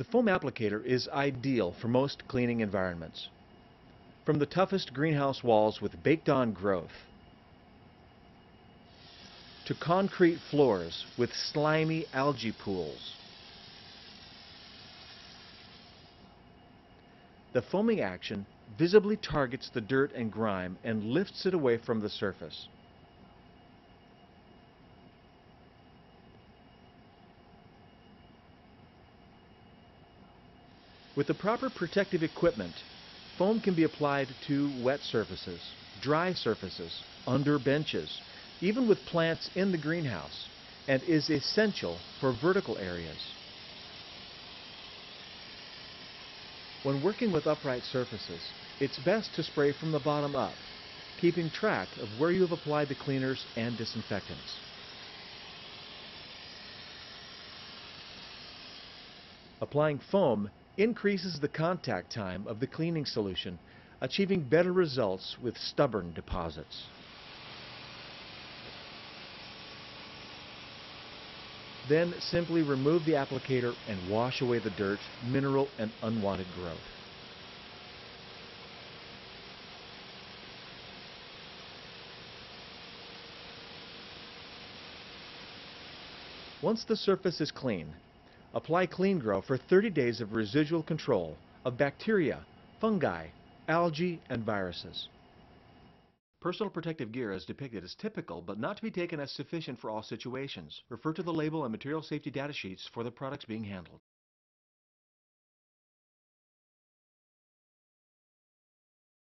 The foam applicator is ideal for most cleaning environments. From the toughest greenhouse walls with baked-on growth to concrete floors with slimy algae pools. The foaming action visibly targets the dirt and grime and lifts it away from the surface. With the proper protective equipment, foam can be applied to wet surfaces, dry surfaces, under benches, even with plants in the greenhouse, and is essential for vertical areas. When working with upright surfaces, it's best to spray from the bottom up, keeping track of where you have applied the cleaners and disinfectants. Applying foam increases the contact time of the cleaning solution, achieving better results with stubborn deposits. Then simply remove the applicator and wash away the dirt, mineral, and unwanted growth. Once the surface is clean, apply Clean Grow for 30 days of residual control of bacteria, fungi, algae, and viruses. Personal protective gear as depicted is typical but not to be taken as sufficient for all situations. Refer to the label and material safety data sheets for the products being handled.